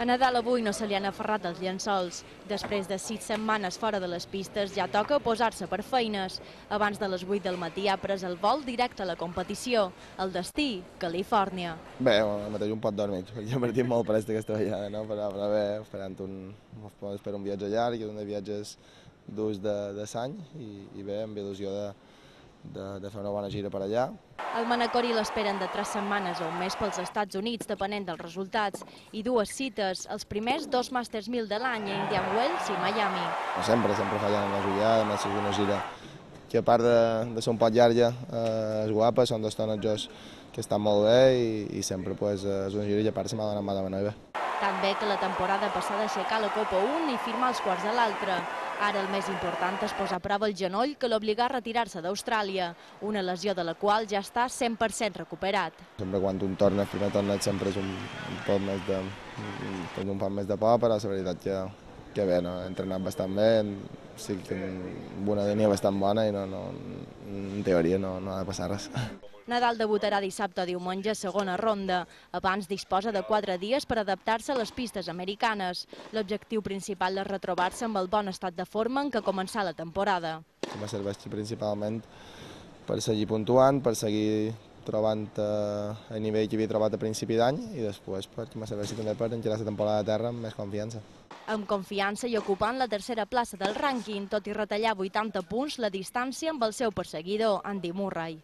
A Nadal avui no se li han aferrat els llençols. Després de sis setmanes fora de les pistes ja toca posar-se per feines. Abans de les 8 del matí ha pres el vol directe a la competició. El destí, Califòrnia. Bé, mateix un pot dormir, perquè he partit molt prest aquesta vegada, no? però, però bé, esperant un, espero un viatge llarg, un de viatges durs de, de l'any i, i bé, amb il·lusió de, de, de fer una bona gira per allà. El Manacori l'esperen de tres setmanes o un mes pels Estats Units, depenent dels resultats, i dues cites, els primers dos Masters 1000 de l'any a Indian Wells i Miami. No sempre, sempre fallant una ullada, a més és una gira que a part de, de ser un pot llarga, eh, és guapa, són dos tonatjos que estan molt bé i, i sempre pues, és una gira que a part se m'ha donat malament bé. Tan bé que la temporada passada aixecar la Copa 1 i firmar els quarts de l'altra. Ara el més important és posar a prova el genoll que l'obliga a retirar-se d'Austràlia, una lesió de la qual ja està 100% recuperat. Sempre quan un torna, el primer torneig sempre és un, un poc més de, un poc més de por, però la veritat que, que bé, no? he entrenat bastant bé, sí que amb una línia bastant bona i no, no, en teoria no, no ha de passar res. Nadal debutarà dissabte o diumenge segona ronda. Abans disposa de quatre dies per adaptar-se a les pistes americanes. L'objectiu principal és retrobar-se amb el bon estat de forma en què començar la temporada. Me serveix principalment per seguir puntuant, per seguir trobant eh, el nivell que havia trobat a principi d'any i després perquè me serveixi també per engegar la temporada a terra amb més confiança. Amb confiança i ocupant la tercera plaça del rànquing, tot i retallar 80 punts la distància amb el seu perseguidor, Andy Murray.